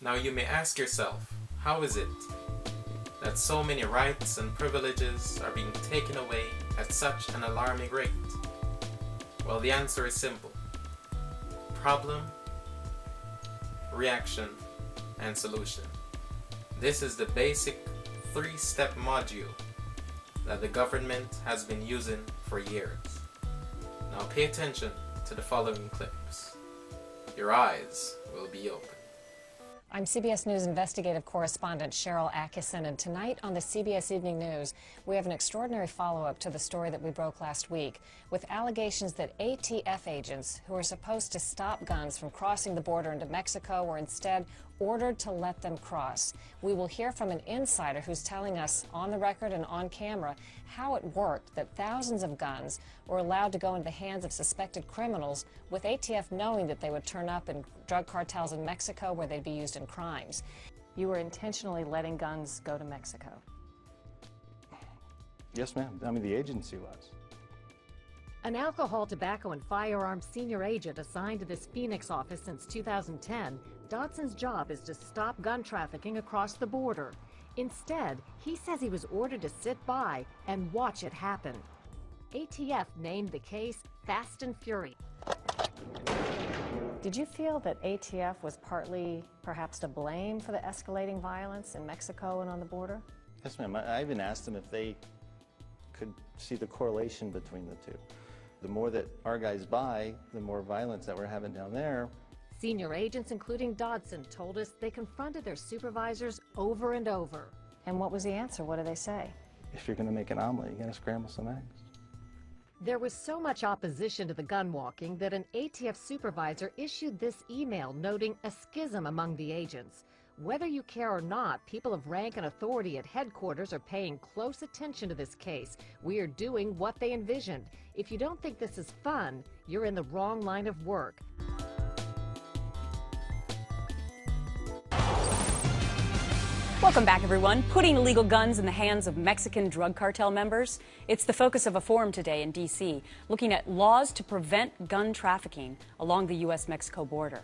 Now you may ask yourself, how is it that so many rights and privileges are being taken away at such an alarming rate? Well, the answer is simple. Problem, reaction, and solution. This is the basic three-step module that the government has been using for years. Now pay attention to the following clips. Your eyes will be open. I'm CBS News investigative correspondent Sharyl Attkisson, and tonight on the CBS Evening News, we have an extraordinary follow-up to the story that we broke last week, with allegations that ATF agents who are supposed to stop guns from crossing the border into Mexico were instead ordered to let them cross. We will hear from an insider who's telling us on the record and on camera how it worked that thousands of guns were allowed to go into the hands of suspected criminals, with ATF knowing that they would turn up in drug cartels in Mexico where they'd be used in crimes. You were intentionally letting guns go to Mexico. Yes, ma'am. I mean, the agency was. An alcohol, tobacco, and firearms senior agent assigned to this Phoenix office since 2010, Dodson's job is to stop gun trafficking across the border. Instead, he says he was ordered to sit by and watch it happen. ATF named the case Fast and Fury. Did you feel that ATF was partly perhaps to blame for the escalating violence in Mexico and on the border? Yes, ma'am. I, I even asked them if they could see the correlation between the two. The more that our guys buy, the more violence that we're having down there. Senior agents, including Dodson, told us they confronted their supervisors over and over. And what was the answer? What did they say? If you're going to make an omelet, you got to scramble some eggs. There was so much opposition to the gun walking that an ATF supervisor issued this email noting a schism among the agents. Whether you care or not, people of rank and authority at headquarters are paying close attention to this case. We are doing what they envisioned. If you don't think this is fun, you're in the wrong line of work. Welcome back, everyone. Putting illegal guns in the hands of Mexican drug cartel members. It's the focus of a forum today in D.C., looking at laws to prevent gun trafficking along the U.S. Mexico border.